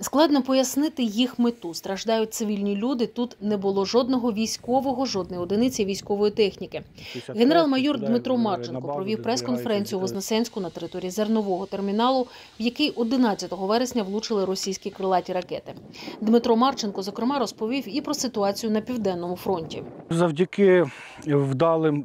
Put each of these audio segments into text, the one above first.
Складно пояснити їх мету. Страждають цивільні люди. Тут не було жодного військового, жодної одиниці військової техніки. Генерал-майор Дмитро Марченко провів прес-конференцію в Вознесенську на території зернового терміналу, в який 11 вересня влучили російські крилаті ракети. Дмитро Марченко, зокрема, розповів і про ситуацію на південному фронті. Завдяки вдалим,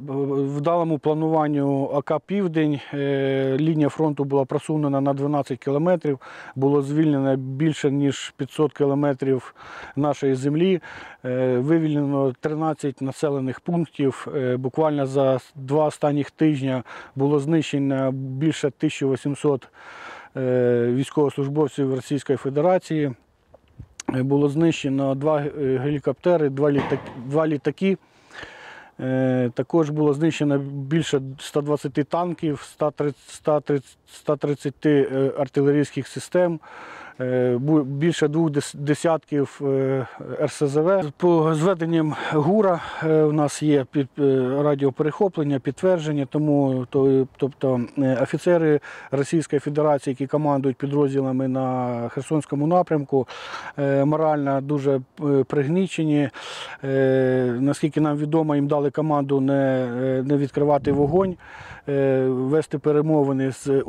вдалому плануванню АК Південь е, лінія фронту була просунена на 12 кілометрів, було звільнено більше ніж 500 кілометрів нашої землі. Е, Вивільнено 13 населених пунктів. Е, Буквально за два останніх тижня було знищено більше 1800 е, військовослужбовців Російської Федерації. Було знищено два гелікоптери, два літаки. Два літаки. Також було знищено більше 120 танків, 130, 130, 130 е, артилерійських систем, більше двох десятків е, РСЗВ. По зведенням ГУРа е, у нас є під, е, радіоперехоплення, підтвердження, тому то, тобто е, офіцери Російської Федерації, які командують підрозділами на Херсонському напрямку, е, морально дуже е, пригнічені. Е, Наскільки нам відомо, їм дали команду не, е, відкривати вогонь, е, вести перемовини з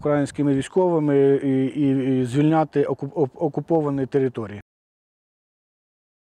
українськими військовими і, звільняти окуп- окуповані території.